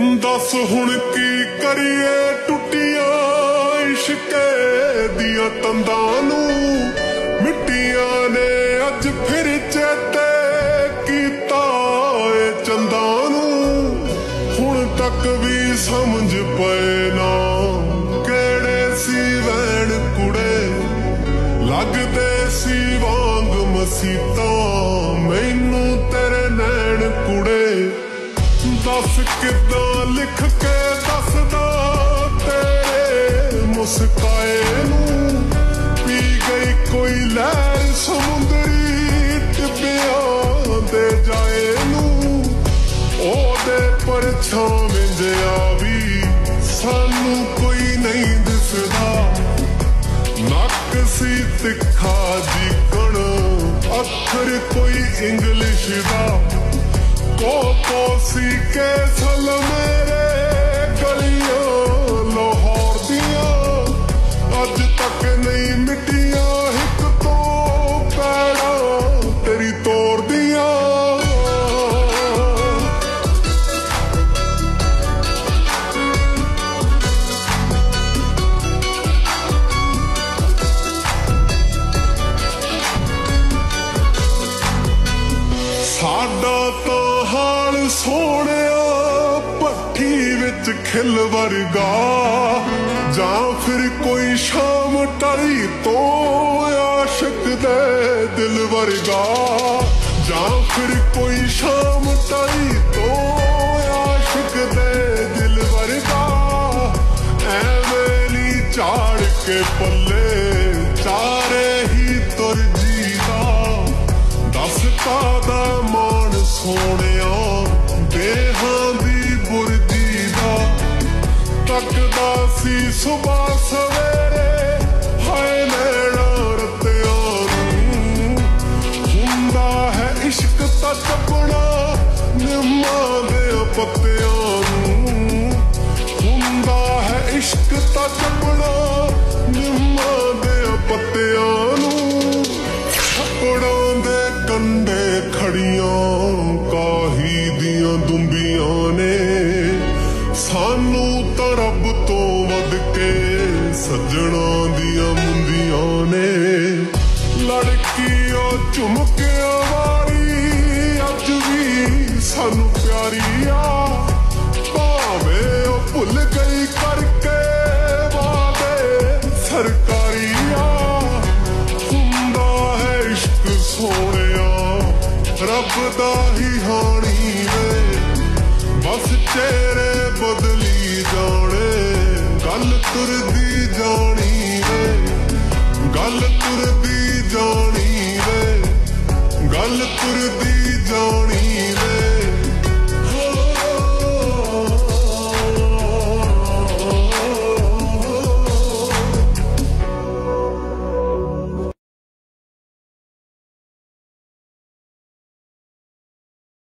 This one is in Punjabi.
ਦੱਸ ਹੁਣ ਕੀ ਕਰੀਏ ਟੁੱਟੀਆਂ ਇਸ਼ਕੇ ਦੀਆਂ ਤੰਦਾਂ ਨੂੰ। ਮਿੱਟੀਆਂ ਨੇ ਅੱਜ ਫਿਰ ਚੇਤੇ ਕੀਤਾ ਏ ਚੰਦਾਂ ਨੂੰ। ਹੁਣ ਤੱਕ ਵੀ ਸਮਝ ਪਏ ਨਾ ਕਿਹੜੇ ਸੀ ਵੈਣ ਕੁੜੇ। ਲੱਗਦੇ ਸੀ ਵਾਂਗ ਮਸੀਤਾਂ। ਦੱਸ ਕਿਦਾਂ ਲਿਖ ਕੇ ਦੱਸਦਾ? ਤੇਰੇ ਮੁਸਕਾਏ ਨੂੰ ਪੀ ਗਈ ਕੋਈ ਲਹਿਰ ਸਮੁੰਦਰੀ ਟਿੱਬਿਆਂ ਦੇ ਜਾਏ ਨੂੰ। ਉਹਦੇ ਪਰਛਾਵੇਂ ਜਿਆ ਵੀ ਸਾਨੂੰ ਕੋਈ ਨਹੀਂ ਦਿਸਦਾ। ਨੱਕ ਸੀ ਤਿੱਖਾ ਜੀ ਕਣ, ਅੱਖਰ ਕੋਈ ਇੰਗਲਿਸ਼ ਦਾ। ਕੋ ਕੋ ਸੀ ਵਿੱਚ ਖਿਲ ਵਰਗਾ, ਜਾਂ ਫਿਰ ਕੋਈ ਸ਼ਾਮ ਟਲੀ ਤੋਂ ਆਸ਼ਕ ਦੇ ਦਿਲ ਵਰਗਾ, ਜਾਂ ਫਿਰ ਕੋਈ ਸ਼ਾਮ ਟਲੀ ਤੋਂ ਆਸ਼ਕ ਦੇ ਦਿਲ ਵਰਗਾ। ਐਵੇਂ ਨੀ ਝਾੜ ਕੇ ਪੱਲੇ, ਚਾਰੇ ਹੀ ਤੁਰ ਜੀਦਾ। ਦੱਸ ਕਾਦਾ ਮਾਣ ਸੋਹਣਿਆ ਸੀ ਸੁਬਾ ਸਵੇਰੇ ਹਾਏ ਨੈਣਾ ਰਤਿਆਂ ਨੂੰ ਹੁੰਦਾ ਹੈ ਇਸ਼ਕ ਤਾਂ ਚੱਪਣਾ ਨਿੰਮਾਂ ਦੇ ਪੱਤਿਆਂ ਨੂੰ ਹੁੰਦਾ ਹੈ ਇਸ਼ਕ ਤਾਂ ਚੱਪਣਾ ਨਿੰਮਾਂ ਦੇ ਪੱਤਿਆਂ ਨੂੰ ਛੱਪੜਾਂ ਦੇ ਕੰਡੇ ਖੜੀਆਂ, ਕਾਹੀ ਦੀਆਂ ਦੁੰਬੀਆਂ ਨੇ। ਸਾਨੂੰ ਤਾਂ ਤੋਂ ਵੱਧ ਕੇ ਸੱਜਣਾ ਦੀਆਂ ਮੁੰਦੀਆਂ ਨੇ। ਲੜਕੀ ਉਹ ਝੁਮਕਿਆਂ ਵਾਲੀ ਅੱਜ ਵੀ ਸਾਨੂੰ ਪਿਆਰੀ ਆ। ਭਾਵੇਂ ਉਹ ਭੁੱਲ ਗਈ ਕਰਕੇ ਵਾਦੇ ਸਰਕਾਰੀ ਆ। ਹੁੰਦਾ ਹੈ ਇਸ਼ਕ ਸੋਹਣਿਆ, ਰੱਬ ਦਾ ਹੀ ਹਾਣੀ ਵੇ। ਬਸ ਚਿਹਰੇ ਬਦਲੀ ਤੁਰਦੀ ਜਾਣੀ ਵੇ। ਗੱਲ ਤੁਰਦੀ ਜਾਣੀ ਵੇ। ਗੱਲ ਤੁਰਦੀ